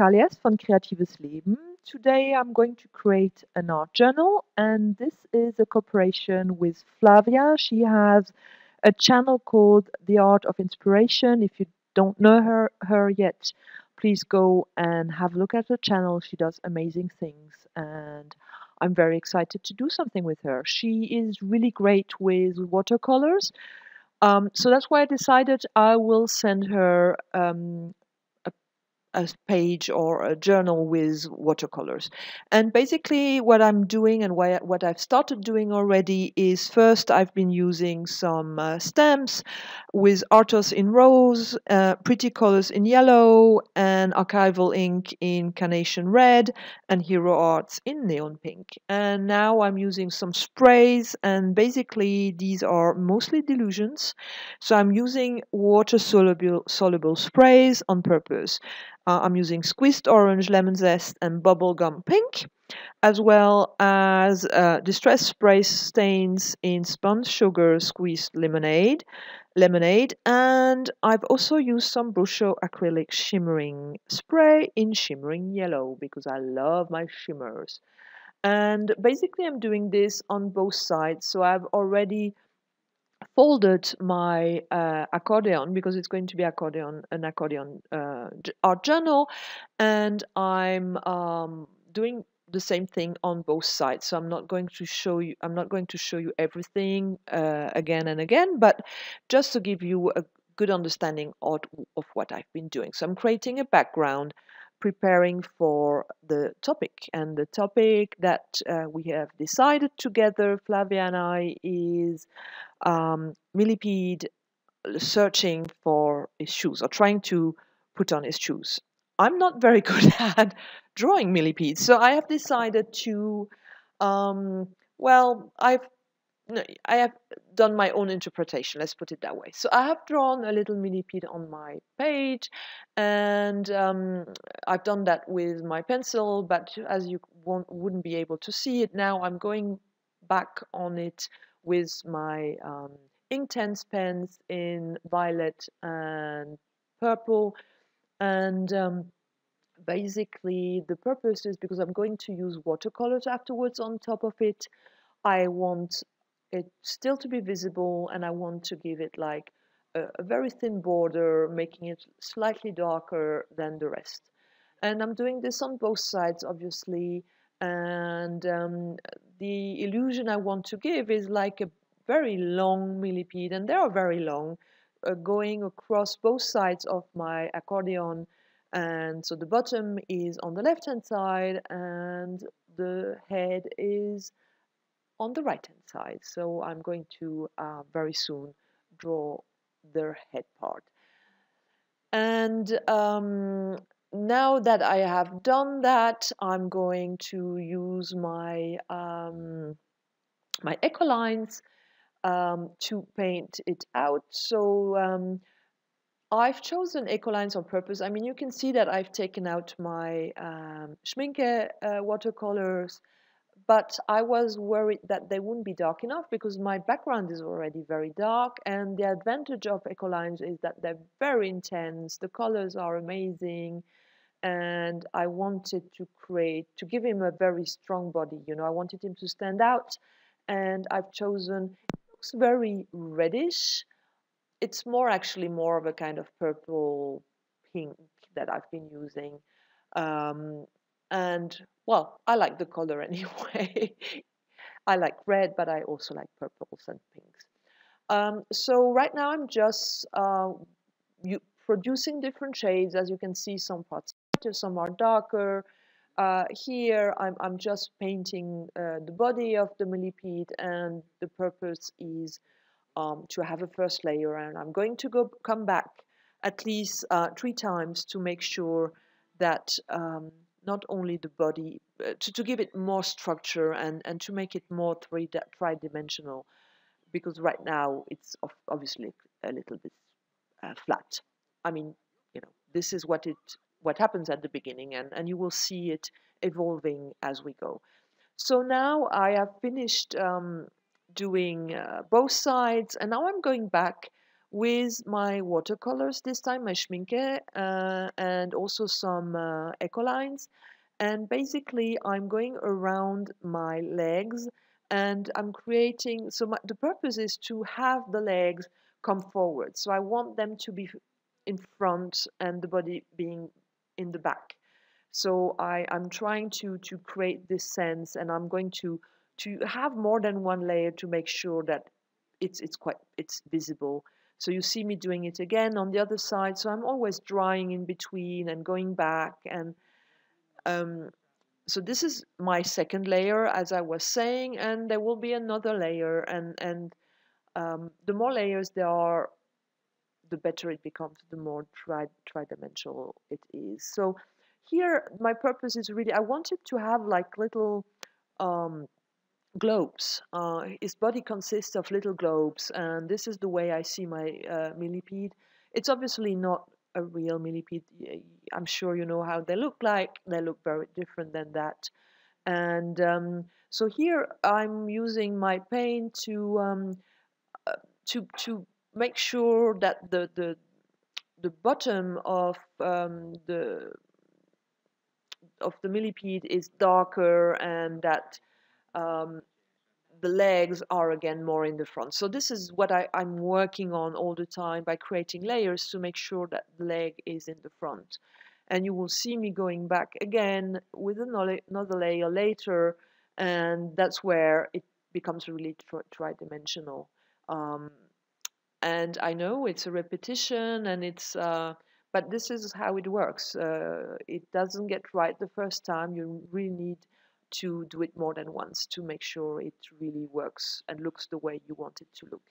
Kalias von Kreatives Leben. Today I'm going to create an art journal and this is a cooperation with Flavia. She has a channel called The Art of Inspiration. If you don't know her, her yet, please go and have a look at her channel. She does amazing things and I'm very excited to do something with her. She is really great with watercolors. Um, so that's why I decided I will send her um, a page or a journal with watercolors. And basically, what I'm doing and what I've started doing already is first I've been using some uh, stamps with Arthos in rose, uh, pretty colors in yellow, and archival ink in carnation red, and Hero Arts in neon pink. And now I'm using some sprays, and basically, these are mostly Dylusions. So I'm using water soluble, soluble sprays on purpose. Uh, I'm using squeezed orange, lemon zest, and bubblegum pink, as well as uh, distress spray stains in spun sugar squeezed lemonade, lemonade, and I've also used some Brusho acrylic shimmering spray in shimmering yellow because I love my shimmers. And basically, I'm doing this on both sides, so I've already folded my uh, accordion because it's going to be accordion an accordion uh, art journal and I'm um, doing the same thing on both sides. So I'm not going to show you I'm not going to show you everything uh, again and again but just to give you a good understanding of, of what I've been doing. So I'm creating a background preparing for the topic. And the topic that uh, we have decided together, Flavia and I, is um, Millipede searching for his shoes or trying to put on his shoes. I'm not very good at drawing millipedes, so I have decided to, um, well, I've I have done my own interpretation, let's put it that way. So I have drawn a little millipede on my page, and um, I've done that with my pencil, but as you wouldn't be able to see it now, I'm going back on it with my um, Inktense pens in violet and purple. And um, basically, the purpose is because I'm going to use watercolors afterwards on top of it. I want it still to be visible and I want to give it like a, a very thin border, making it slightly darker than the rest. And I'm doing this on both sides, obviously. And um, the illusion I want to give is like a very long millipede, and they are very long, uh, going across both sides of my accordion. And so the bottom is on the left hand side, and the head is on the right hand side. So I'm going to uh, very soon draw their head part. And um, now that I have done that, I'm going to use my um, my Ecolines um, to paint it out. So um, I've chosen Ecolines on purpose. I mean, you can see that I've taken out my um, Schmincke uh, watercolors, but I was worried that they wouldn't be dark enough because my background is already very dark. And the advantage of Ecolines is that they're very intense. The colors are amazing and I wanted to create to give him a very strong body. You know, I wanted him to stand out, and I've chosen. It looks very reddish. It's more actually more of a kind of purple pink that I've been using, um, and well, I like the color anyway. I like red, but I also like purples and pinks. Um, so right now I'm just uh, you, producing different shades. As you can see, some parts some are darker. Uh, here I'm, I'm just painting uh, the body of the millipede and the purpose is um, to have a first layer and I'm going to go come back at least uh, three times to make sure that um, not only the body, uh, to, to give it more structure and, and to make it more three tridimensional because right now it's obviously a little bit uh, flat. I mean, you know, this is what it what happens at the beginning and, and you will see it evolving as we go. So now I have finished um, doing uh, both sides and now I'm going back with my watercolors this time, my Schmincke, uh, and also some uh, Ecolines. And basically, I'm going around my legs and I'm creating. So, my, the purpose is to have the legs come forward. So, I want them to be in front and the body being in the back. So, I, I'm trying to, to create this sense and I'm going to to have more than one layer to make sure that it's it's quite it's visible so you see me doing it again on the other side. So I'm always drying in between and going back. And um, so this is my second layer, as I was saying, and there will be another layer. And, and um, the more layers there are, the better it becomes, the more tri tridimensional it is. So here, my purpose is really, I wanted to have like little um, globes. Uh, his body consists of little globes, and this is the way I see my uh, millipede. It's obviously not a real millipede. I'm sure you know how they look like. They look very different than that. And um, so here I'm using my paint to um, uh, to to make sure that the the the bottom of um, the of the millipede is darker and that um, the legs are again more in the front. So this is what I, am working on all the time by creating layers to make sure that the leg is in the front. And you will see me going back again with another layer later, and that's where it becomes really tridimensional. Um, and I know it's a repetition, and it's uh, but this is how it works. Uh, it doesn't get right the first time. You really need to do it more than once to make sure it really works and looks the way you want it to look.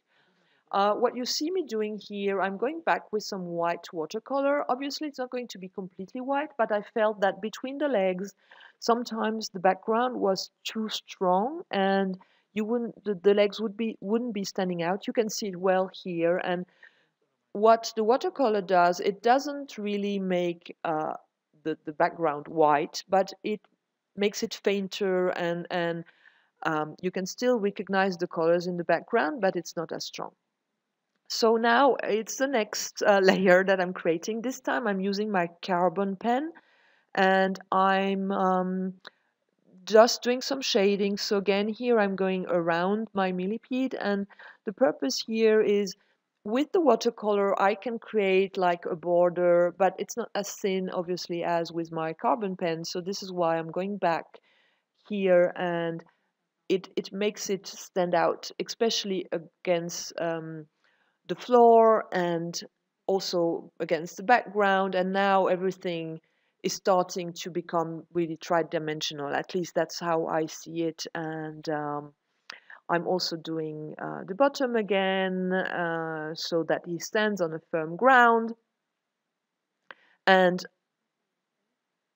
Uh, what you see me doing here, I'm going back with some white watercolor. Obviously, it's not going to be completely white, but I felt that between the legs, sometimes the background was too strong and you wouldn't the, the legs would be wouldn't be standing out. You can see it well here. And what the watercolor does, it doesn't really make uh, the, the background white, but it makes it fainter and, and um, you can still recognize the colors in the background, but it's not as strong. So now it's the next uh, layer that I'm creating. This time I'm using my carbon pen and I'm um, just doing some shading. So again, here I'm going around my millipede and the purpose here is with the watercolor, I can create like a border, but it's not as thin, obviously, as with my carbon pen. So this is why I'm going back here and it, it makes it stand out, especially against um, the floor and also against the background. And now everything is starting to become really tridimensional. At least that's how I see it. And um, I'm also doing uh, the bottom again uh, so that he stands on a firm ground. And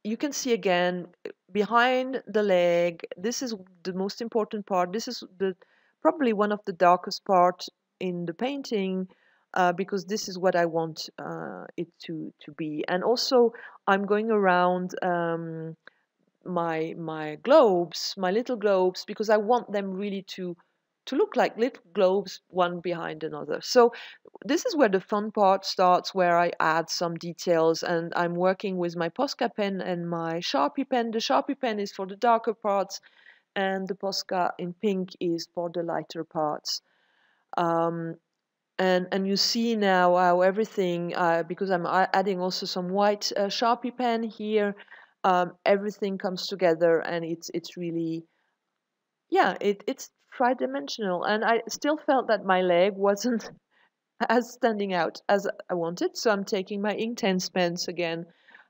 you can see again behind the leg, this is the most important part. This is the probably one of the darkest part in the painting uh, because this is what I want uh, it to, to be. And also I'm going around um, my my globes, my little globes, because I want them really to to look like little globes one behind another. So this is where the fun part starts, where I add some details and I'm working with my Posca pen and my Sharpie pen. The Sharpie pen is for the darker parts and the Posca in pink is for the lighter parts. Um, and, and you see now how everything, uh, because I'm adding also some white uh, Sharpie pen here, um, everything comes together and it's it's really yeah it it's tridimensional and I still felt that my leg wasn't as standing out as I wanted so I'm taking my Inktense pens again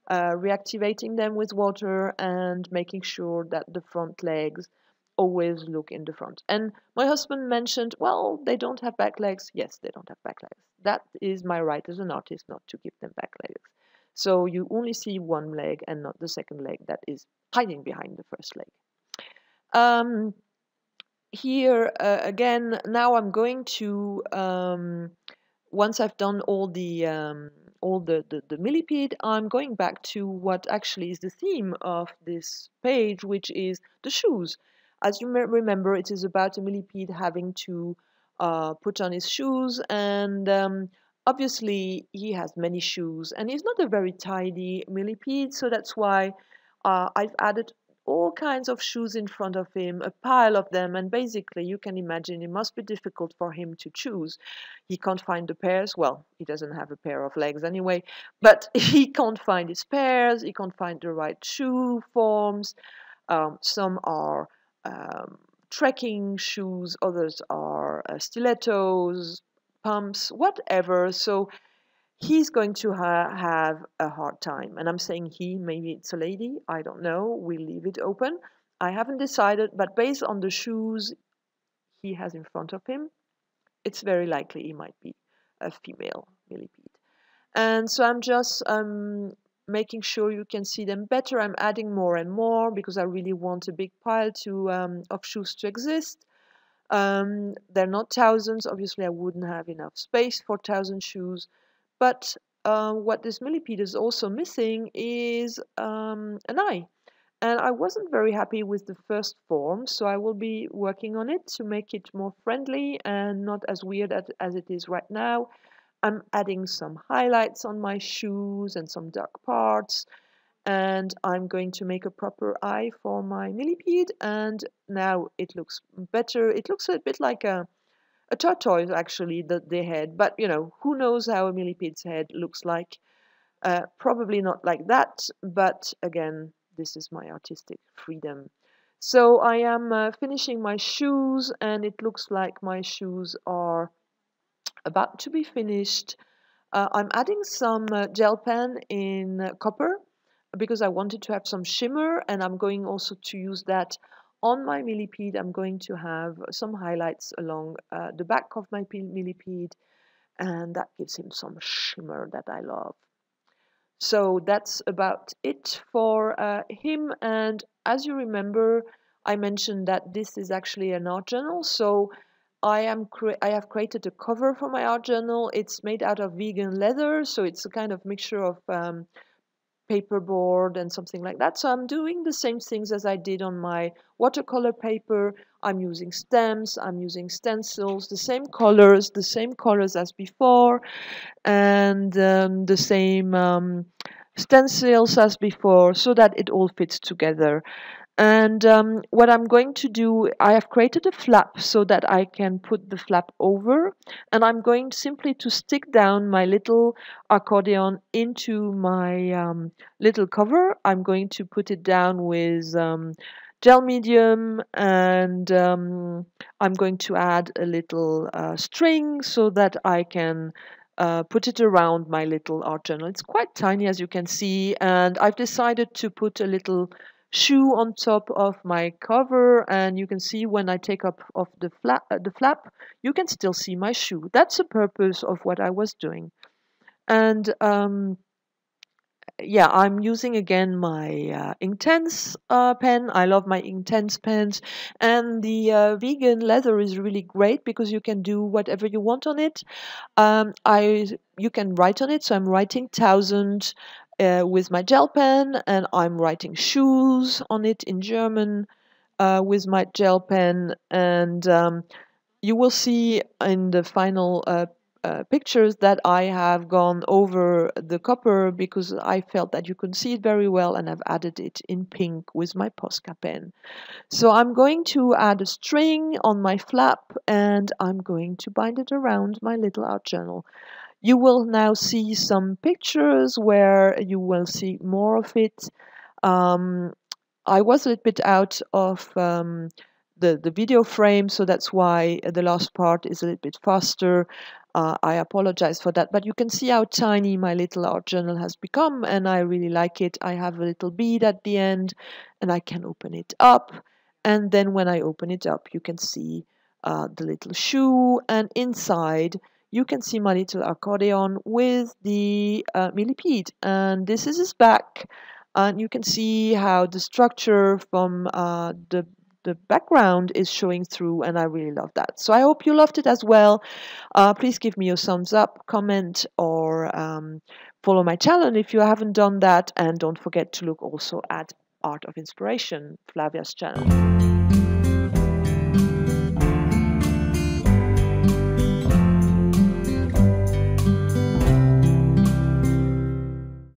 uh, reactivating them with water and making sure that the front legs always look in the front. And my husband mentioned well they don't have back legs. Yes they don't have back legs. That is my right as an artist not to give them back legs. So you only see one leg and not the second leg that is hiding behind the first leg. Um, here uh, again, now I'm going to, um, once I've done all the um, all the, the, the millipede, I'm going back to what actually is the theme of this page, which is the shoes. As you remember, it is about a millipede having to uh, put on his shoes and um, obviously he has many shoes and he's not a very tidy millipede so that's why uh, I've added all kinds of shoes in front of him, a pile of them, and basically you can imagine it must be difficult for him to choose. He can't find the pairs. Well, he doesn't have a pair of legs anyway, but he can't find his pairs. He can't find the right shoe forms. Um, some are um, trekking shoes, others are uh, stilettos, pumps, whatever. So he's going to ha have a hard time. And I'm saying he, maybe it's a lady, I don't know. We leave it open. I haven't decided, but based on the shoes he has in front of him, it's very likely he might be a female millipede. And so I'm just um, making sure you can see them better. I'm adding more and more because I really want a big pile to um, of shoes to exist. Um, they're not thousands. Obviously, I wouldn't have enough space for thousand shoes. But uh, what this millipede is also missing is um, an eye. And I wasn't very happy with the first form, so I will be working on it to make it more friendly and not as weird as, as it is right now. I'm adding some highlights on my shoes and some dark parts and I'm going to make a proper eye for my millipede and now it looks better. It looks a bit like a a tortoise actually that they had, but you know who knows how a millipede's head looks like. Uh, probably not like that but again this is my artistic freedom. So I am uh, finishing my shoes and it looks like my shoes are about to be finished. Uh, I'm adding some uh, gel pen in copper because I wanted to have some shimmer and I'm going also to use that on my millipede, I'm going to have some highlights along uh, the back of my millipede, and that gives him some shimmer that I love. So that's about it for uh, him. And as you remember, I mentioned that this is actually an art journal. So I am I have created a cover for my art journal. It's made out of vegan leather, so it's a kind of mixture of um, paperboard and something like that. So I'm doing the same things as I did on my watercolor paper. I'm using stems, I'm using stencils, the same colors, the same colors as before, and um, the same um, stencils as before so that it all fits together. And um, what I'm going to do, I have created a flap so that I can put the flap over. And I'm going simply to stick down my little accordion into my um, little cover. I'm going to put it down with um, gel medium and um, I'm going to add a little uh, string so that I can uh, put it around my little art journal. It's quite tiny as you can see and I've decided to put a little shoe on top of my cover and you can see when I take up off the flap, uh, the flap you can still see my shoe. That's the purpose of what I was doing. And um, yeah, I'm using again my uh, Inktense uh, pen. I love my Inktense pens. And the uh, vegan leather is really great because you can do whatever you want on it. Um, I You can write on it. So I'm writing thousand uh, with my gel pen and I'm writing shoes on it in German uh, with my gel pen and um, you will see in the final uh, uh, pictures that I have gone over the copper because I felt that you could see it very well and I've added it in pink with my Posca pen. So I'm going to add a string on my flap and I'm going to bind it around my little art journal. You will now see some pictures where you will see more of it. Um, I was a little bit out of um, the, the video frame, so that's why the last part is a little bit faster. Uh, I apologize for that, but you can see how tiny my little art journal has become, and I really like it. I have a little bead at the end, and I can open it up. And then when I open it up, you can see uh, the little shoe, and inside you can see my little accordion with the uh, millipede and this is his back and you can see how the structure from uh, the the background is showing through and I really love that. So I hope you loved it as well. Uh, please give me a thumbs up, comment or um, follow my channel if you haven't done that and don't forget to look also at Art of Inspiration, Flavia's channel.